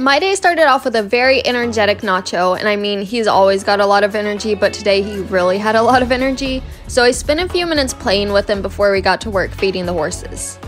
My day started off with a very energetic Nacho, and I mean, he's always got a lot of energy, but today he really had a lot of energy. So I spent a few minutes playing with him before we got to work feeding the horses.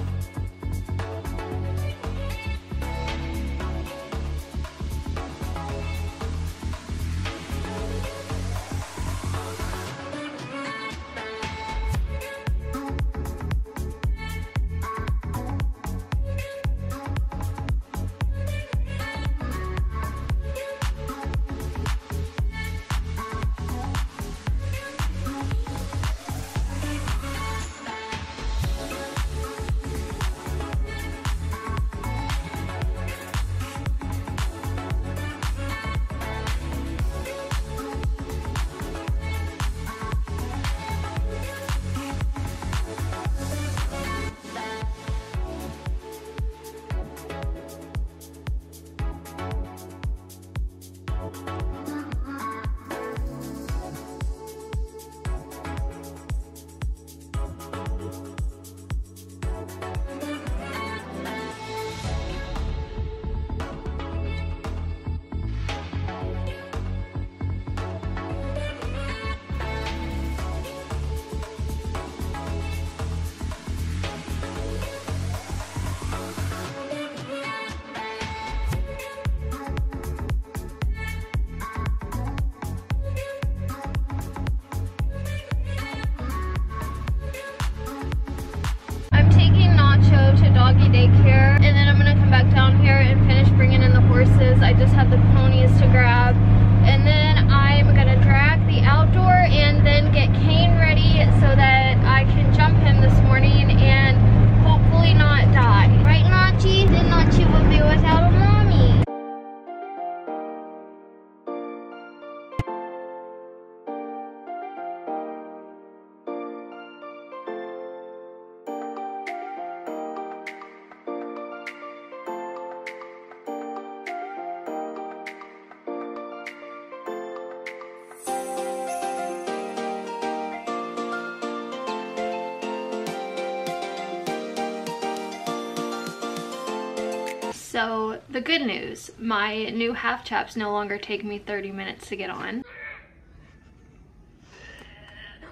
So the good news, my new half chaps no longer take me 30 minutes to get on.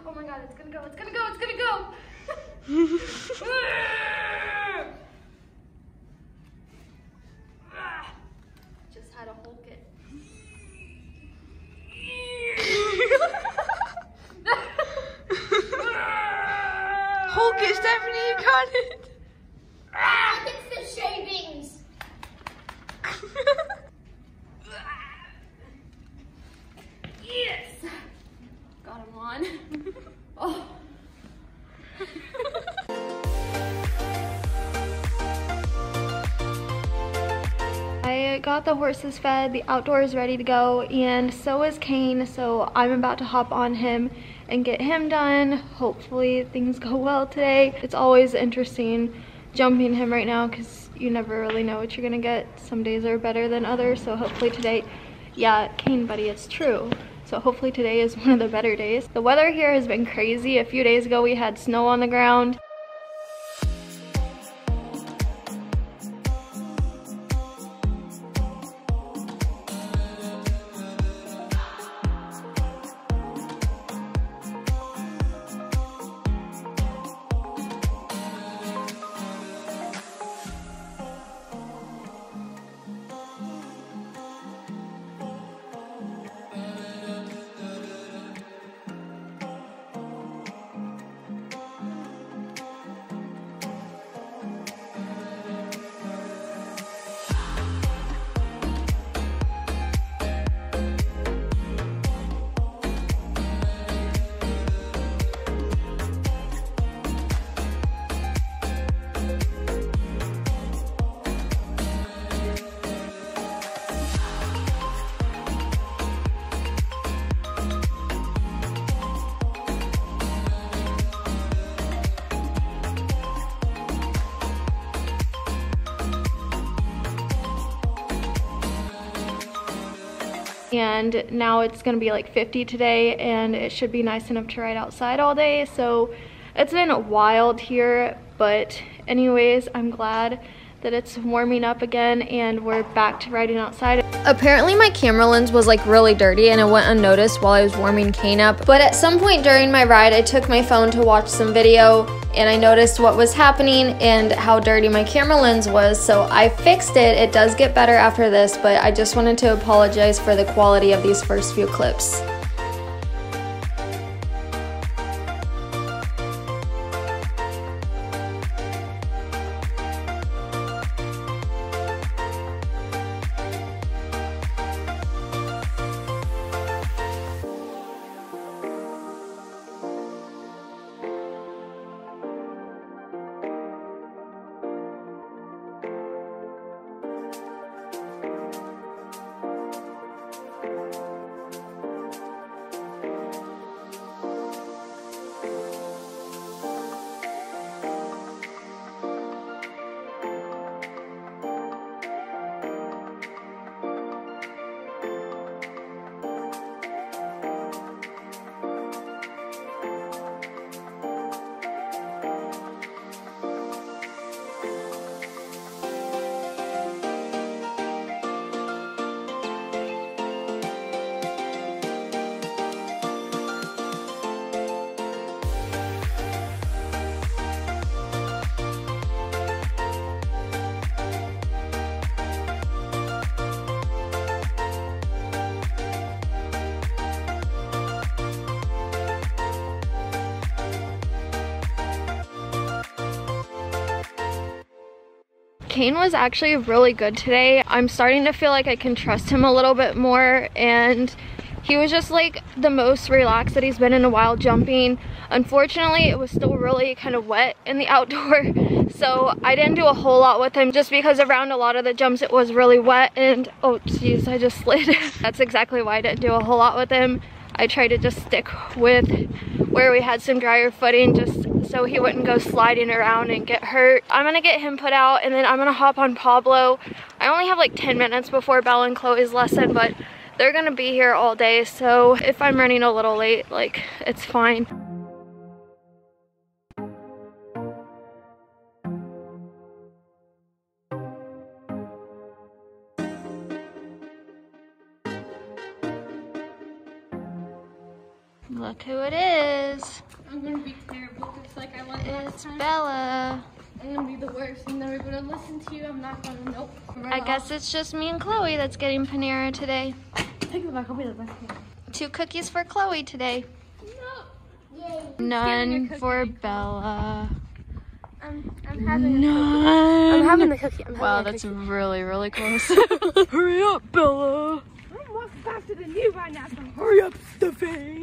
Oh my god, it's gonna go, it's gonna go, it's gonna go! I got the horses fed, the outdoor is ready to go, and so is Kane, so I'm about to hop on him and get him done. Hopefully things go well today. It's always interesting jumping him right now because you never really know what you're gonna get. Some days are better than others, so hopefully today, yeah, Kane buddy, it's true. So hopefully today is one of the better days. The weather here has been crazy. A few days ago we had snow on the ground. And now it's gonna be like 50 today and it should be nice enough to ride outside all day. So it's been wild here but anyways I'm glad that it's warming up again and we're back to riding outside. Apparently my camera lens was like really dirty and it went unnoticed while I was warming Kane up. But at some point during my ride, I took my phone to watch some video and I noticed what was happening and how dirty my camera lens was. So I fixed it. It does get better after this, but I just wanted to apologize for the quality of these first few clips. Kane was actually really good today. I'm starting to feel like I can trust him a little bit more and he was just like the most relaxed that he's been in a while jumping. Unfortunately, it was still really kind of wet in the outdoor, so I didn't do a whole lot with him just because around a lot of the jumps it was really wet and oh jeez, I just slid. That's exactly why I didn't do a whole lot with him. I tried to just stick with where we had some drier footing just so he wouldn't go sliding around and get hurt. I'm gonna get him put out and then I'm gonna hop on Pablo. I only have like 10 minutes before Bella and Chloe's lesson, but they're gonna be here all day. So if I'm running a little late, like it's fine. Look who it is. I'm gonna be terrible just like I was last It's time. Bella. I'm gonna be the worst and then we're gonna listen to you. I'm not gonna nope. I guess it's just me and Chloe that's getting Panera today. take it back, I'll be the best. Two cookies for Chloe today. No. None for Bella. I'm I'm having None. I'm having the cookie. I'm having Wow, that's cookie. really, really close. Hurry up, Bella. I'm more faster than you right now. so Hurry up, Stefan.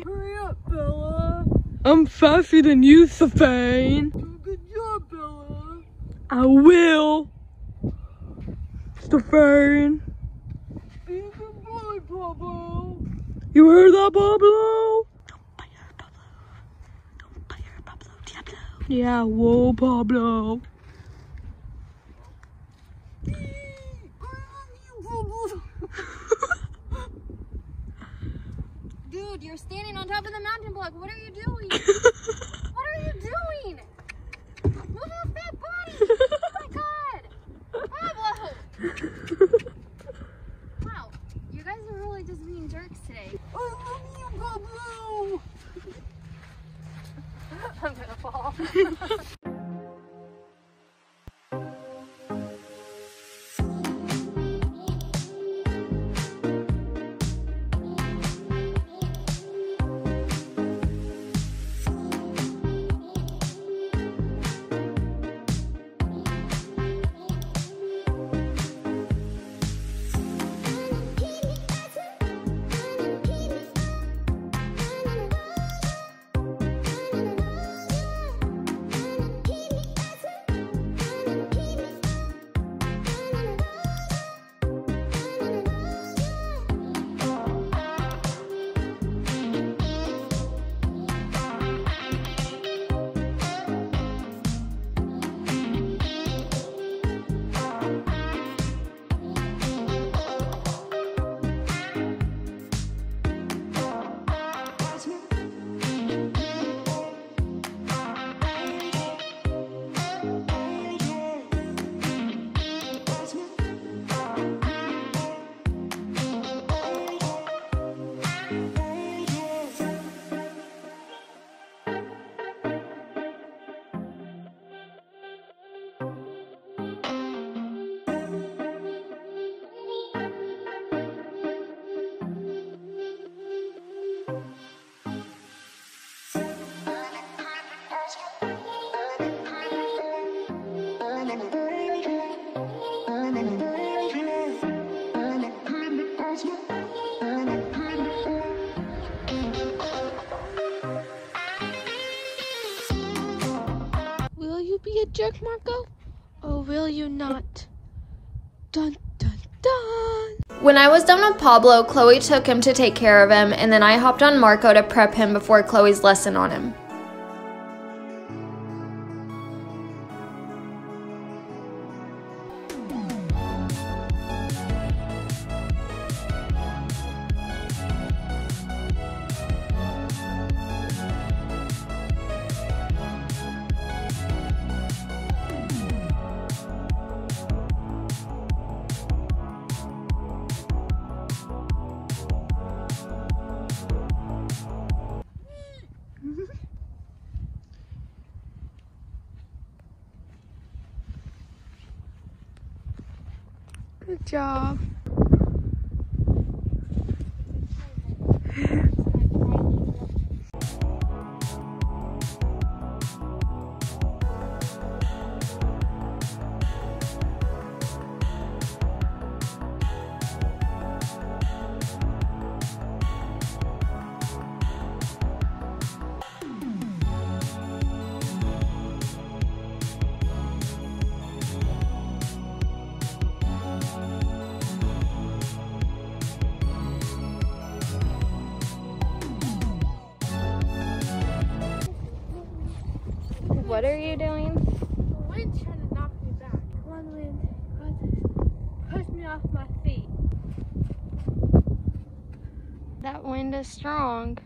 Hurry up, Bella. I'm faster than you, Stefan. Good job, Bella. I will. Stefan. Be a good boy, Pablo. You heard that, Pablo? Don't her, Pablo. Don't her, Pablo. Diablo. Yeah, whoa, Pablo. Dude, you're standing on top of the mounting block. What are you doing? what are you doing? Move your fat body. Oh my god. Pablo. Wow. You guys are really just being jerks today. I love you, Pablo. I'm gonna fall. Jerk, Marco? Or will you not? Dun dun dun. When I was done with Pablo, Chloe took him to take care of him, and then I hopped on Marco to prep him before Chloe's lesson on him. Good job. Strong.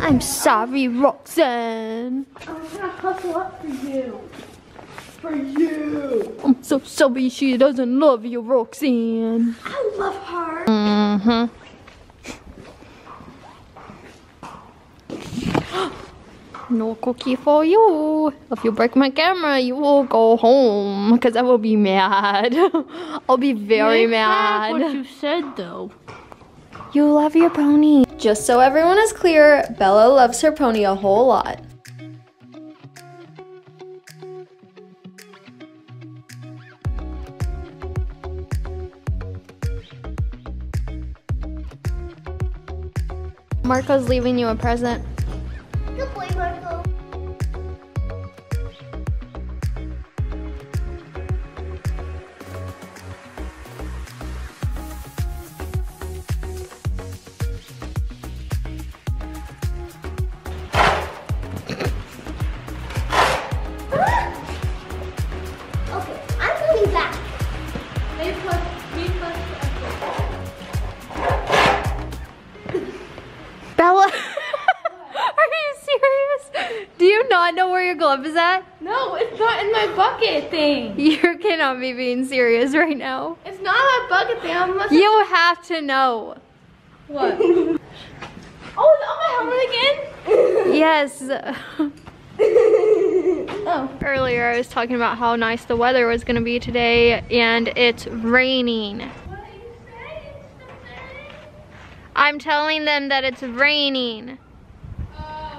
I'm sorry, Roxanne. I'm gonna hustle up for you. For you. I'm so sorry she doesn't love you, Roxanne. I love her. Mm-hmm. No cookie for you. If you break my camera, you will go home because I will be mad. I'll be very mad. What you said though. You love your pony. Just so everyone is clear, Bella loves her pony a whole lot. Marco's leaving you a present. Do you not know where your glove is at? No, it's not in my bucket thing. You cannot be being serious right now. It's not my bucket thing. I'm You have to know. What? oh, on my helmet again? Yes. Oh. Earlier, I was talking about how nice the weather was going to be today, and it's raining. What are you saying? I'm telling them that it's raining.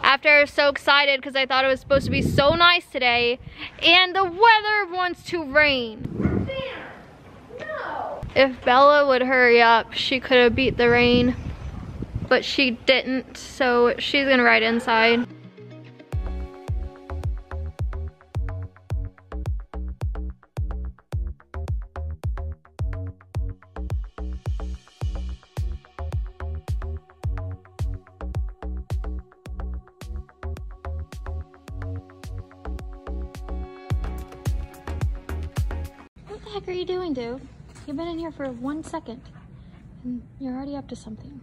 After I was so excited because I thought it was supposed to be so nice today. And the weather wants to rain. If Bella would hurry up, she could have beat the rain. But she didn't, so she's gonna ride inside. Heck are you doing, dude? You've been in here for one second, and you're already up to something.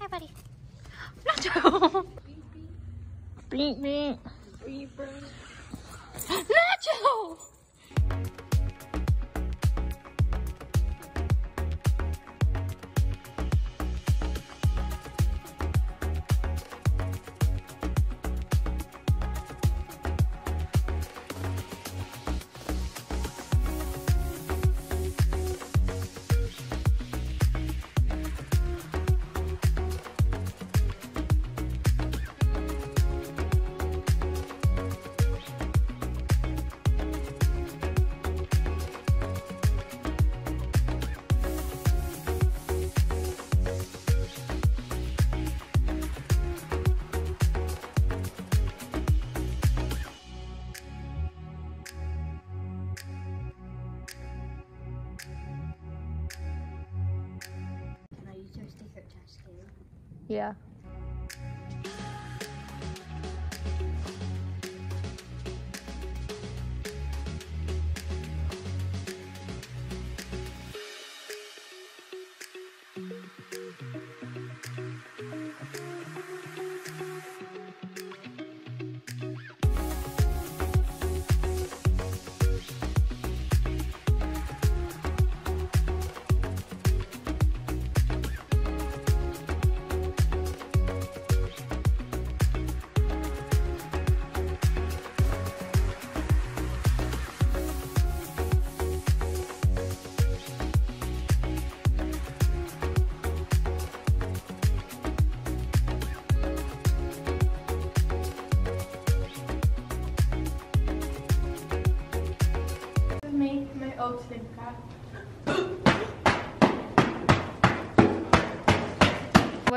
Hi, buddy. Nacho! Beep, beep. Nacho! Can I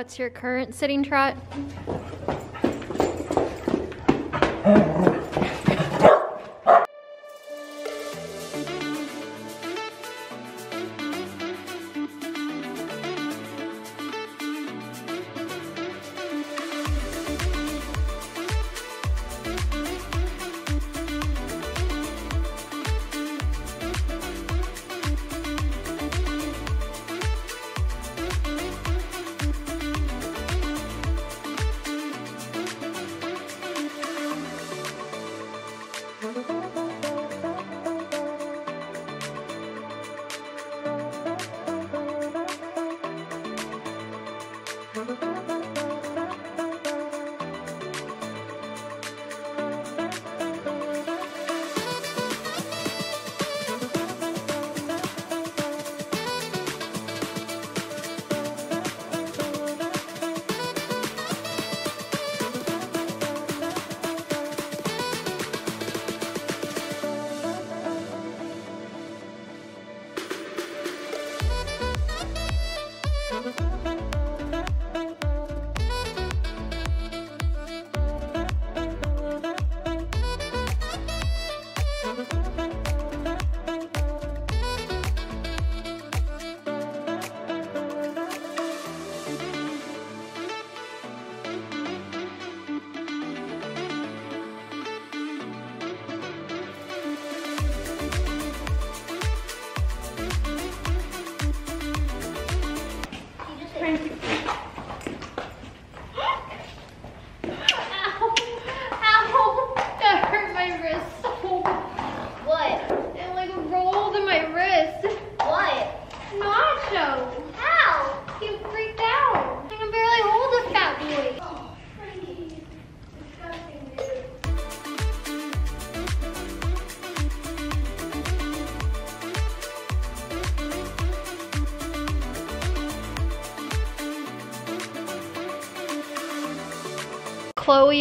What's your current sitting trot?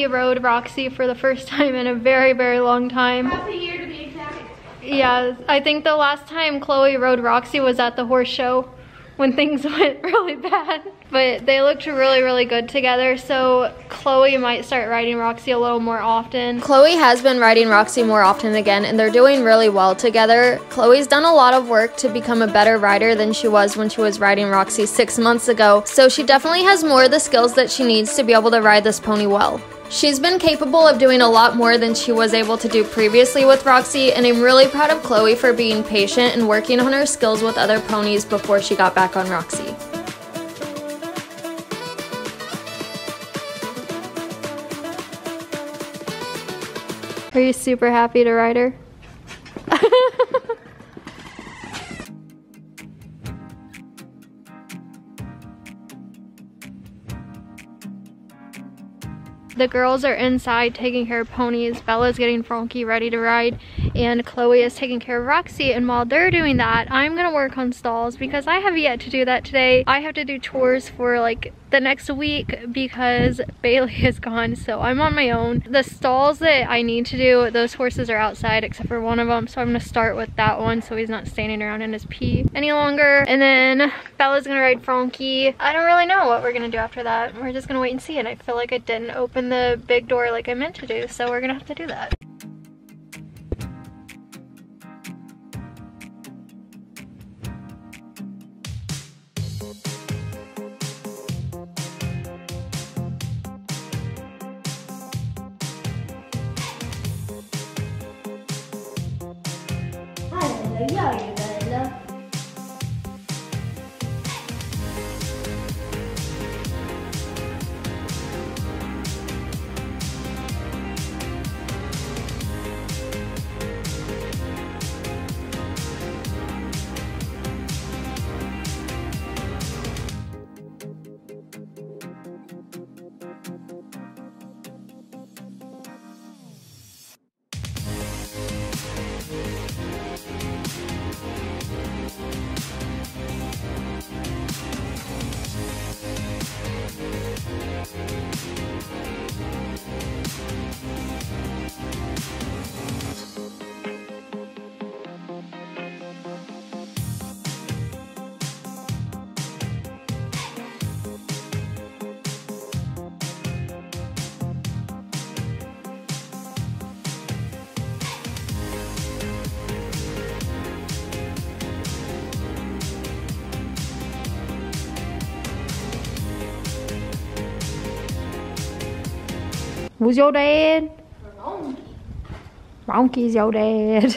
Chloe rode Roxy for the first time in a very, very long time. Half a year to be exact. Yeah, I think the last time Chloe rode Roxy was at the horse show when things went really bad. But they looked really, really good together. So Chloe might start riding Roxy a little more often. Chloe has been riding Roxy more often again, and they're doing really well together. Chloe's done a lot of work to become a better rider than she was when she was riding Roxy six months ago, so she definitely has more of the skills that she needs to be able to ride this pony well. She's been capable of doing a lot more than she was able to do previously with Roxy, and I'm really proud of Chloe for being patient and working on her skills with other ponies before she got back on Roxy. Are you super happy to ride her? The girls are inside taking care of ponies. Bella's getting Frankie ready to ride and Chloe is taking care of Roxy and while they're doing that, I'm gonna work on stalls because I have yet to do that today. I have to do chores for like the next week because Bailey is gone so I'm on my own. The stalls that I need to do, those horses are outside except for one of them so I'm gonna start with that one so he's not standing around in his pee any longer and then Bella's gonna ride Frankie. I don't really know what we're gonna do after that. We're just gonna wait and see and I feel like I didn't open the big door like I meant to do so we're gonna have to do that. 小于 Who's your dad? Ronky's your dad.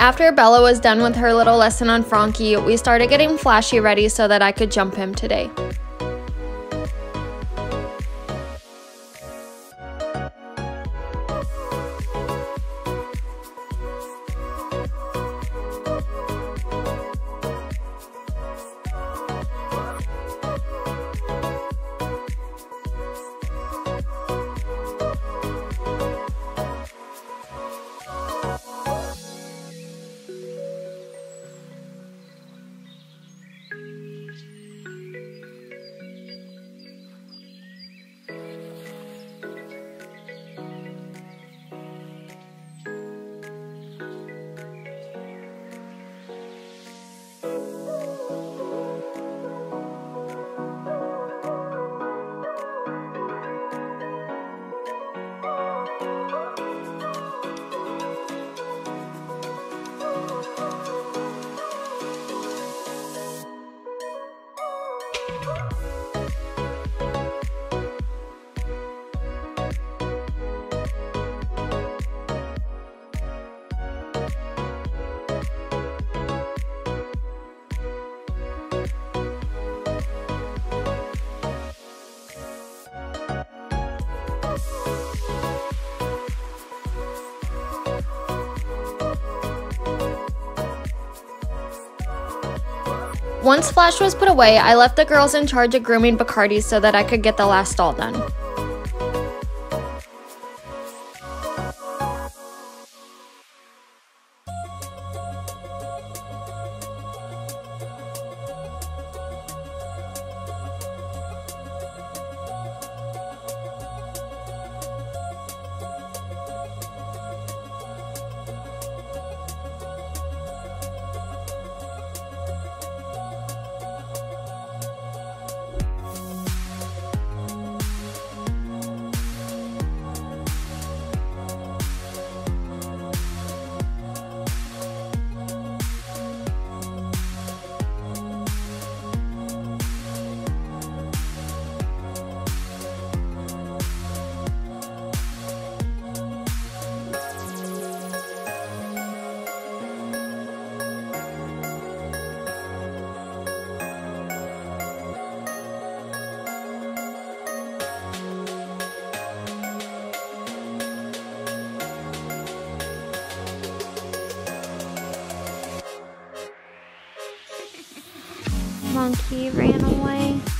After Bella was done with her little lesson on Frankie, we started getting Flashy ready so that I could jump him today. Once Flash was put away, I left the girls in charge of grooming Bacardi so that I could get the last doll done. Monkey ran away.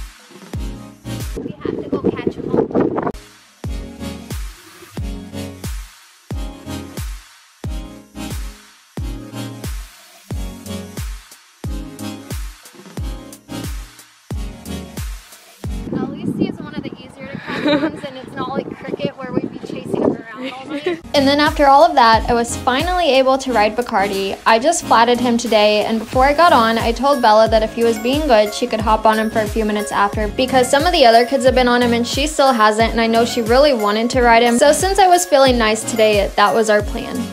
And then after all of that, I was finally able to ride Bacardi. I just flatted him today, and before I got on, I told Bella that if he was being good, she could hop on him for a few minutes after because some of the other kids have been on him and she still hasn't, and I know she really wanted to ride him. So since I was feeling nice today, that was our plan.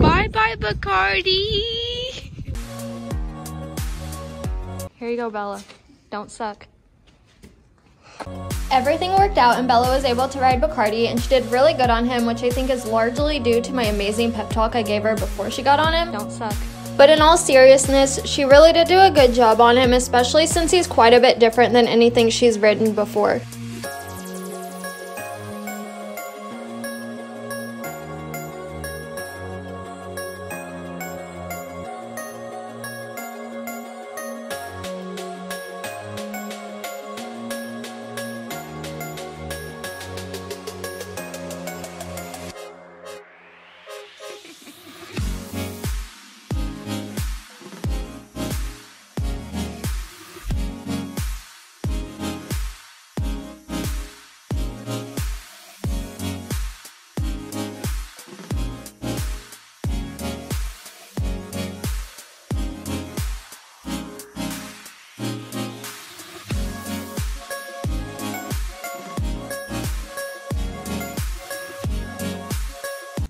Bye bye, Bacardi. Here you go, Bella. Don't suck. Everything worked out and Bella was able to ride Bacardi and she did really good on him, which I think is largely due to my amazing pep talk I gave her before she got on him. Don't suck. But in all seriousness, she really did do a good job on him, especially since he's quite a bit different than anything she's ridden before.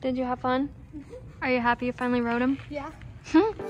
Did you have fun? Mm-hmm. Are you happy you finally rode him? Yeah. Hmm?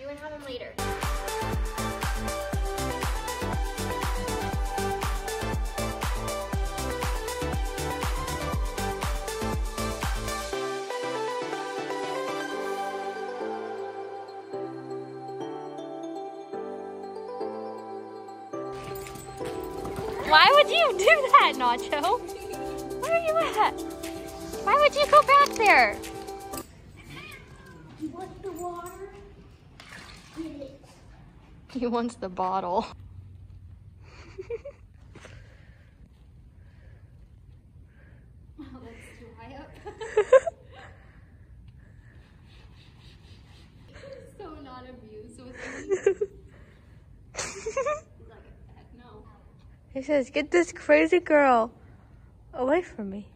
You can have them later. Why would you do that, Nacho? Where are you at? Why would you go back there? Want the water? Get it. He wants the bottle. so not abused with me. no. He says, get this crazy girl away from me.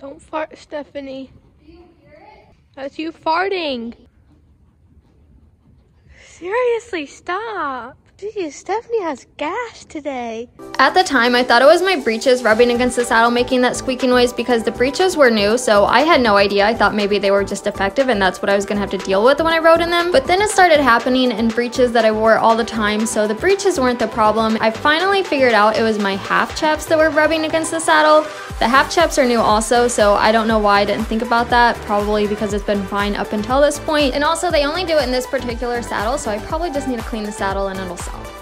Don't fart, Stephanie. That's you farting. Seriously, stop. Geez, Stephanie has gas today. At the time, I thought it was my breeches rubbing against the saddle making that squeaky noise because the breeches were new, so I had no idea. I thought maybe they were just defective and that's what I was gonna have to deal with when I rode in them. But then it started happening in breeches that I wore all the time, so the breeches weren't the problem. I finally figured out it was my half chaps that were rubbing against the saddle. The half chaps are new also, so I don't know why I didn't think about that. Probably because it's been fine up until this point. And also, they only do it in this particular saddle, so I probably just need to clean the saddle and it'll solve.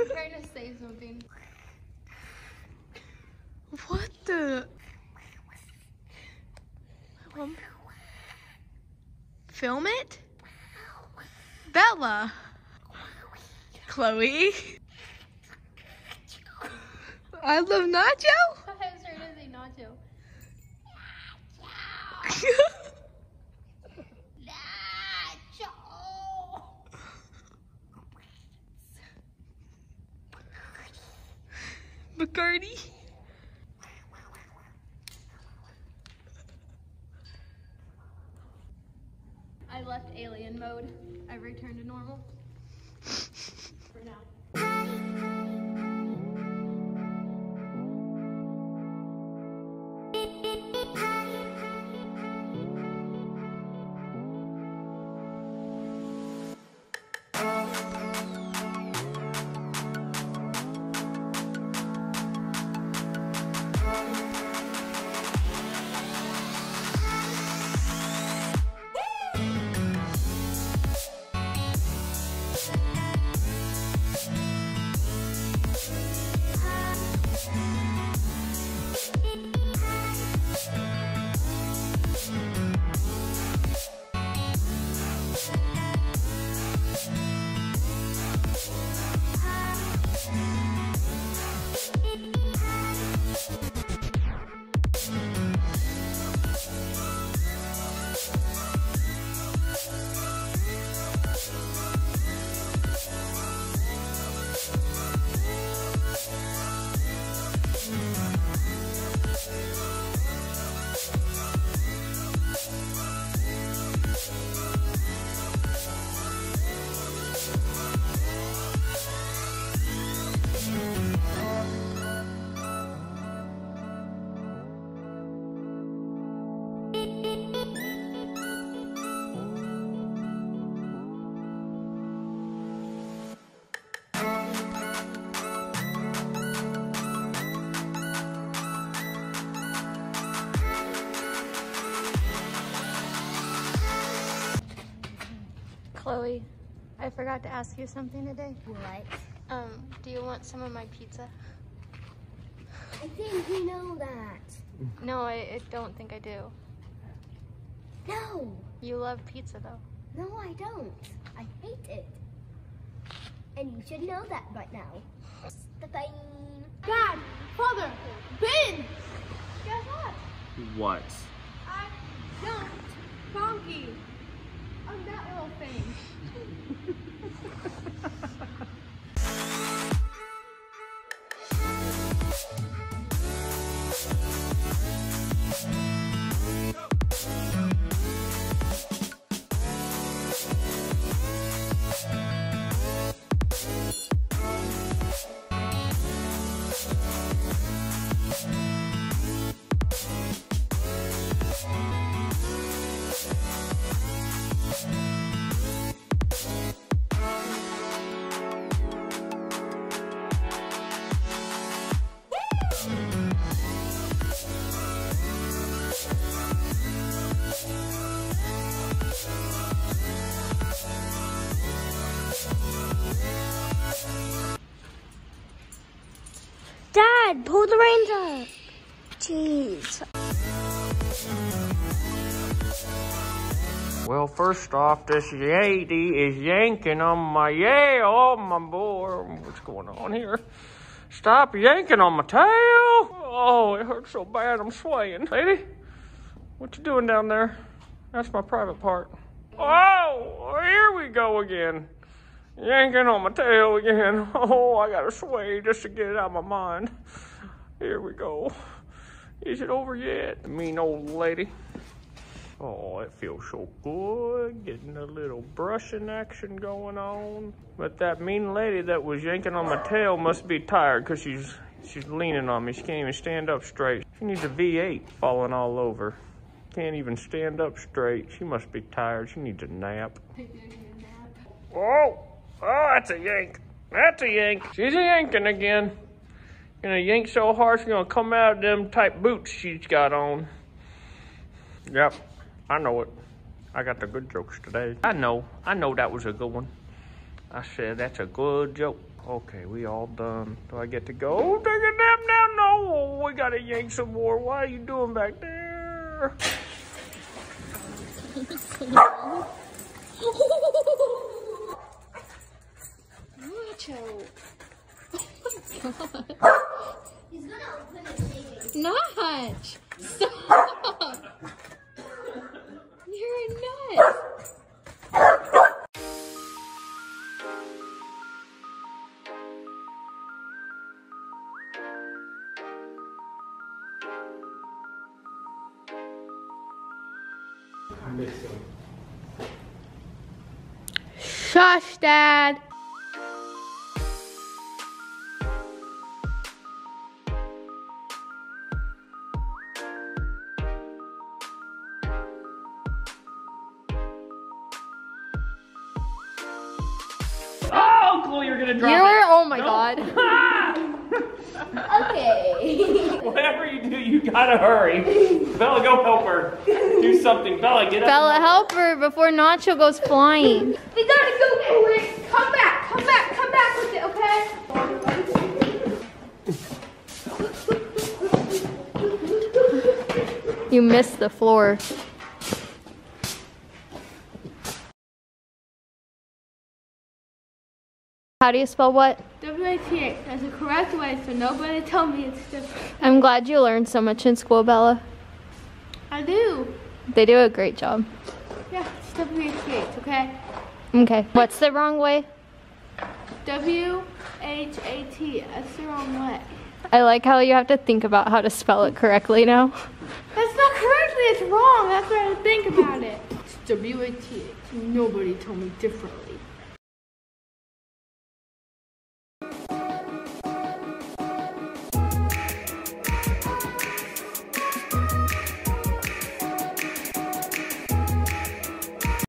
I'm trying to say something. What the? Um, film it? Bella. Chloe. I love Nacho. I say nacho. Bacardi. I left alien mode. I returned to normal. Forgot to ask you something today. What? Um, do you want some of my pizza? I think you know that. No, I, I don't think I do. No. You love pizza though. No, I don't. I hate it. And you should know that right now. Bye-bye. Dad, father, Ben! Guess what? What? I jumped donkey on that little thing. Well, first off, this lady is yanking on my yeah, oh my boy. What's going on here? Stop yanking on my tail. Oh, it hurts so bad. I'm swaying. Lady, what you doing down there? That's my private part. Oh, here we go again. Yanking on my tail again. Oh, I gotta sway just to get it out of my mind. Here we go. Is it over yet? Mean old lady. Oh, it feels so good. Getting a little brushing action going on. But that mean lady that was yanking on my tail must be tired because she's she's leaning on me. She can't even stand up straight. She needs a V8 falling all over. Can't even stand up straight. She must be tired. She needs a nap. Oh, oh, that's a yank. That's a yank. She's a yanking again. Gonna yank so hard she's gonna come out of them tight boots she's got on. Yep, I know it. I got the good jokes today. I know, I know that was a good one. I said that's a good joke. Okay, we all done. Do I get to go? Take a nap now? No, we gotta yank some more. What are you doing back there? Notch! Stop! You're! Shush, Dad. Gonna drop You it. were, oh my No. god. Okay. Whatever you do, you gotta hurry. Bella, go help her. Do something. Bella, get up. Bella, help her before Nacho goes flying. We gotta go. Wait, come back. Come back. Come back with it, okay? You missed the floor. How do you spell what? W-A-T-H. That's the correct way, so nobody tell me it's different. I'm glad you learned so much in school, Bella. I do. They do a great job. Yeah, it's W-A-T-H, okay? Okay. What's the wrong way? W-H-A-T. That's the wrong way. I like how you have to think about how to spell it correctly now. That's not correctly. It's wrong. That's why I think about it. It's W-A-T-H. Nobody told me differently.